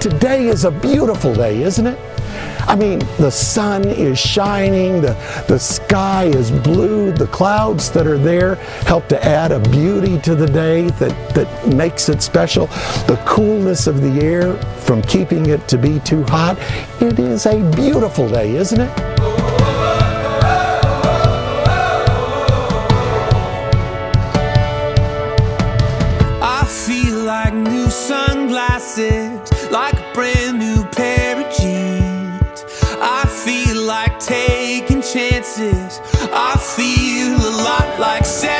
today is a beautiful day, isn't it? I mean, the sun is shining, the, the sky is blue, the clouds that are there help to add a beauty to the day that, that makes it special. The coolness of the air from keeping it to be too hot. It is a beautiful day, isn't it? Like taking chances. I feel a lot like 17.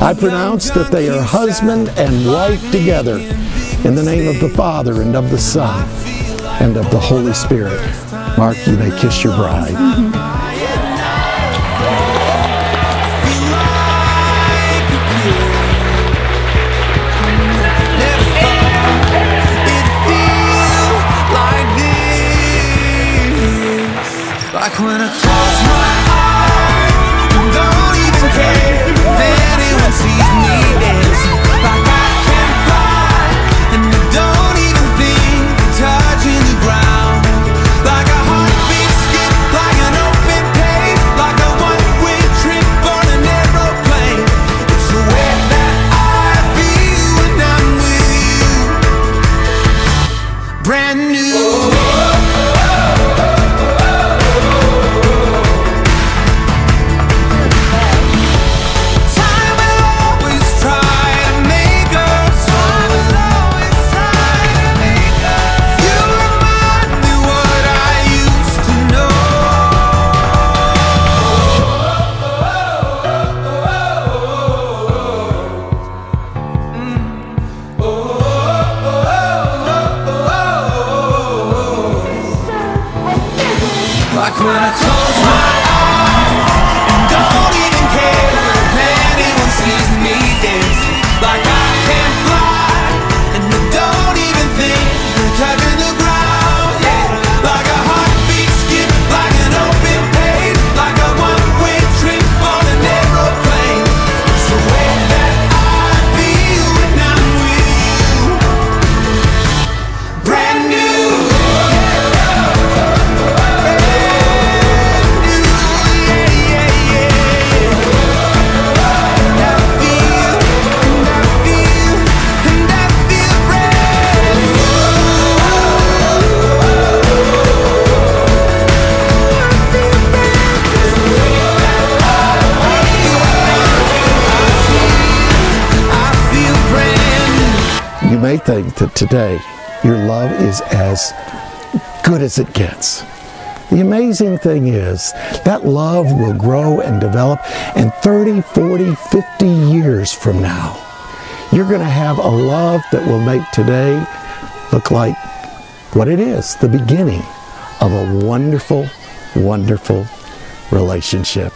I pronounce that they are husband and wife together in the name of the Father and of the Son and of the Holy Spirit. Mark, you may kiss your bride. When I when I close May think that today your love is as good as it gets. The amazing thing is that love will grow and develop, and 30, 40, 50 years from now, you're going to have a love that will make today look like what it is the beginning of a wonderful, wonderful relationship.